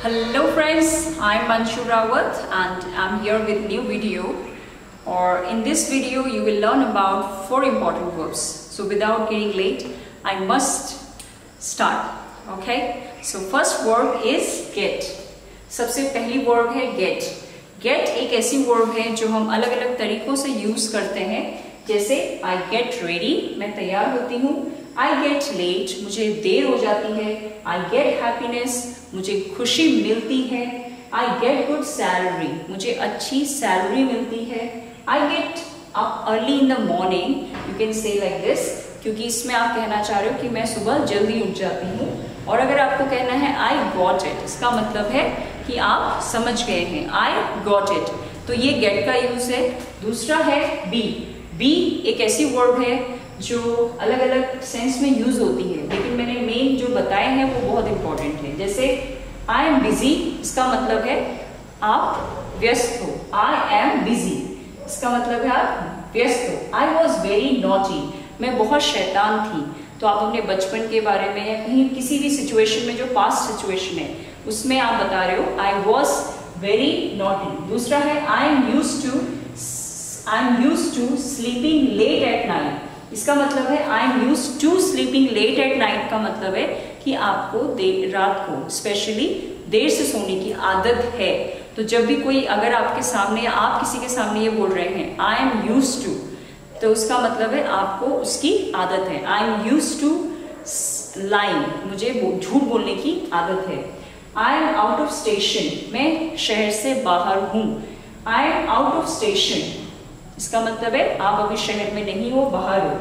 Hello friends, I'm Manshu Rawat and I'm here with new video or in this video you will learn about four important verbs. So without getting late, I must start. Okay? So first verb is get. सबसे पहली verb है get. Get एक ऐसी verb है जो हम अलग अलग तरीकों से यूज़ करते हैं जैसे आई गेट रेडी मैं तैयार होती हूँ। आई गेट लेट मुझे देर हो जाती है। आई गेट हैप्पीनेस मुझे खुशी मिलती है। आई गेट गुड सैलरी मुझे अच्छी सैलरी मिलती है। I get up early in the morning you can say like this क्योंकि इसमें आप कहना चाह रहे हो कि मैं सुबह जल्दी उठ जाती हूँ। और अगर आपको कहना है आई गॉट इट इसका मतलब है कि आप समझ गए हैं। आई गॉट इट तो ये गेट का यूज़ है। दूसरा है बी बी एक ऐसी वर्ड है जो अलग अलग सेंस में यूज़ होती है, लेकिन मैंने मेन जो बताए हैं वो बहुत इंपॉर्टेंट है। जैसे आई एम बिज़ी इसका मतलब है आप व्यस्त हो। आई एम बिज़ी इसका मतलब है आप व्यस्त हो। आई वॉज़ वेरी नॉटी मैं बहुत शैतान थी। तो आप अपने बचपन के बारे में या कहीं किसी भी सिचुएशन में, जो पास्ट सिचुएशन है, उसमें आप बता रहे हो आई वॉज़ वेरी नॉटी दूसरा है I am use to I am use to sleeping late at night इसका मतलब है I am use to sleeping late at night का मतलब है कि आपको देर, रात को स्पेशली देर से सोने की आदत है। तो जब भी कोई, अगर आपके सामने या आप किसी के सामने ये बोल रहे हैं आई एम यूज़ टू तो उसका मतलब है आपको उसकी आदत है। I am use to lying मुझे झूठ बोलने की आदत है। I am out of station मैं शहर से बाहर हूँ। I am out of station इसका मतलब है, आप अभी शहर में नहीं हो, बाहर हो।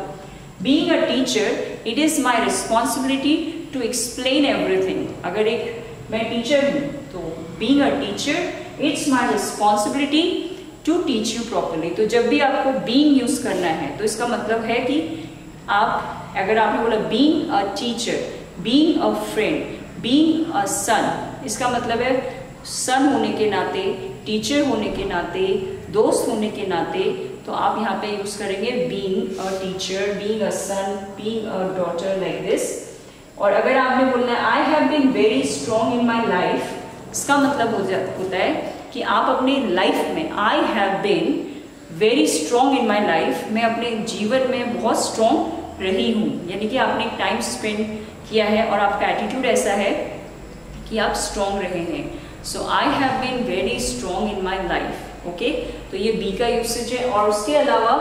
Being a teacher it is my responsibility to explain everything अगर एक, मैं टीचर हूँ तो being a teacher it's my responsibility to teach you properly तो जब भी आपको बींग यूज़ करना है तो इसका मतलब है कि आप, अगर आपने बोला being a teacher being a friend being a son इसका मतलब है सन होने के नाते टीचर होने के नाते दोस्त होने के नाते तो आप यहाँ पे यूज़ करेंगे being a teacher being a son being a daughter like this और अगर आपने बोलना है I have been very strong in my life इसका मतलब हो जाता होता है कि आप अपनी लाइफ में I have been very strong in my life मैं अपने जीवन में बहुत स्ट्रॉन्ग रही हूँ। यानी कि आपने टाइम स्पेंड किया है और आपका एटीट्यूड ऐसा है कि आप स्ट्रॉन्ग रहे हैं। So I have been very strong in my life okay तो ये बी का यूसेज है और उसके अलावा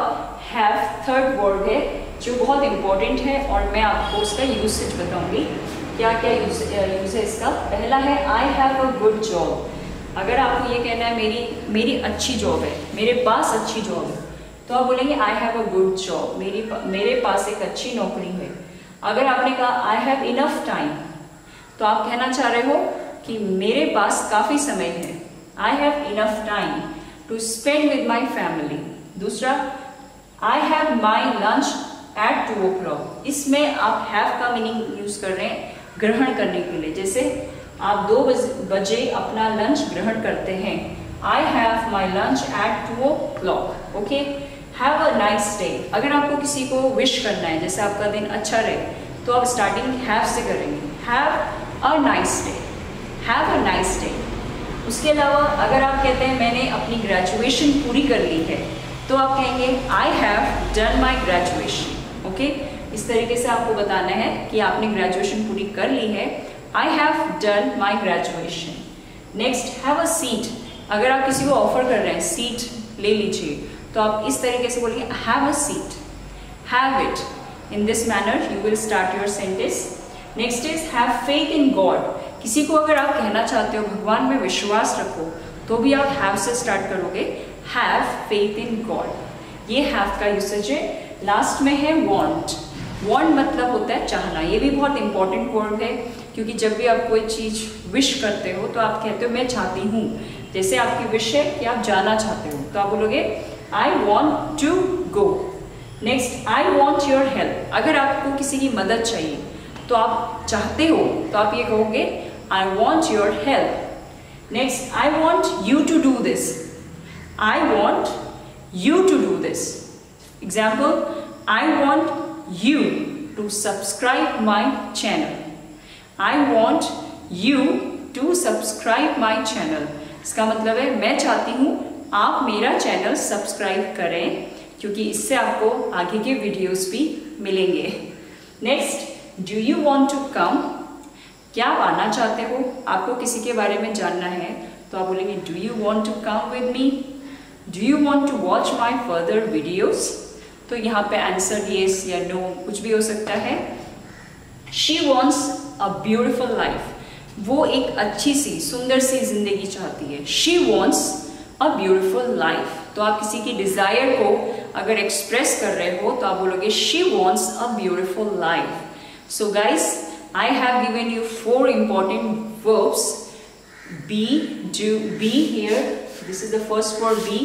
हैव थर्ड वर्ड है, जो बहुत इंपॉर्टेंट है और मैं आपको उसका यूसेज बताऊँगी। क्या क्या यूज़ यूज़ है इसका? पहला है I have a good job अगर आपको ये कहना है, मेरी मेरी अच्छी जॉब है, मेरे पास अच्छी जॉब है तो आप बोलेंगे I have a good job मेरी मेरे पास एक अच्छी नौकरी है। अगर आपने कहा आई हैव इनफ टाइम तो आप कहना चाह रहे हो कि मेरे पास काफ़ी समय है। I have enough time to spend with my family दूसरा I have my lunch at two o'clock इसमें आप हैव का मीनिंग यूज़ कर रहे हैं ग्रहण करने के लिए। जैसे, आप दो बजे अपना लंच ग्रहण करते हैं। I have my lunch at two o'clock okay have a nice day अगर आपको किसी को विश करना है, जैसे आपका दिन अच्छा रहे तो आप स्टार्टिंग हैव से करेंगे। Have a nice day have a nice day उसके अलावा अगर आप कहते हैं मैंने अपनी ग्रेजुएशन पूरी कर ली है तो आप कहेंगे I have done my graduation okay इस तरीके से आपको बताना है कि आपने ग्रेजुएशन पूरी कर ली है। I have done my graduation next have a seat अगर आप किसी को ऑफ़र कर रहे हैं सीट ले लीजिए तो आप इस तरीके से बोलिए have a seat have it in this manner you will start your sentence next is have faith in God किसी को अगर आप कहना चाहते हो, भगवान में विश्वास रखो तो भी आप हैव से स्टार्ट करोगे। हैव फेथ इन गॉड ये हैव का यूसेज है। लास्ट में है वॉन्ट वॉन्ट मतलब होता है चाहना। ये भी बहुत इंपॉर्टेंट वर्ड है, क्योंकि जब भी आप कोई चीज़ विश करते हो तो आप कहते हो, मैं चाहती हूँ। जैसे आपकी विश है कि आप जाना चाहते हो तो आप बोलोगे I want to go next I want your help अगर आपको किसी की मदद चाहिए तो आप चाहते हो तो आप ये कहोगे I want your help. Next, I want you to do this. I want you to do this. Example, I want you to subscribe my channel. I want you to subscribe my channel इसका मतलब है मैं चाहती हूँ आप मेरा channel subscribe करें क्योंकि इससे आपको आगे के वीडियोस भी मिलेंगे next do you want to come क्या आना चाहते हो? आपको किसी के बारे में जानना है तो आप बोलेंगे do you want to come with me do you want to watch my further videos तो यहाँ पे आंसर येस या नो कुछ भी हो सकता है। She wants a beautiful life वो एक अच्छी सी, सुंदर सी ज़िंदगी चाहती है। She wants a beautiful life तो आप किसी की डिज़ायर को अगर एक्सप्रेस कर रहे हो तो आप बोलोगे she wants a beautiful life so guys I have given you four important verbs be do be here this is the first word be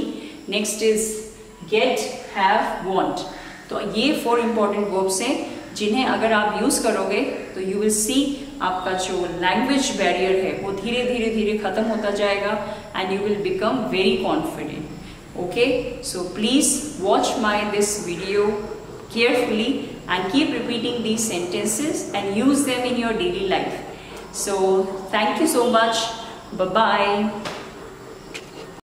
next is get have want तो ये फोर इंपॉर्टेंट वर्ब्स हैं, जिन्हें अगर आप use करोगे तो you will see आपका जो लैंग्वेज बैरियर है, वो धीरे धीरे धीरे खत्म होता जाएगा and you will become very confident okay so please watch my this video carefully. And keep repeating these sentences and use them in your daily life. So thank you so much. Bye-bye.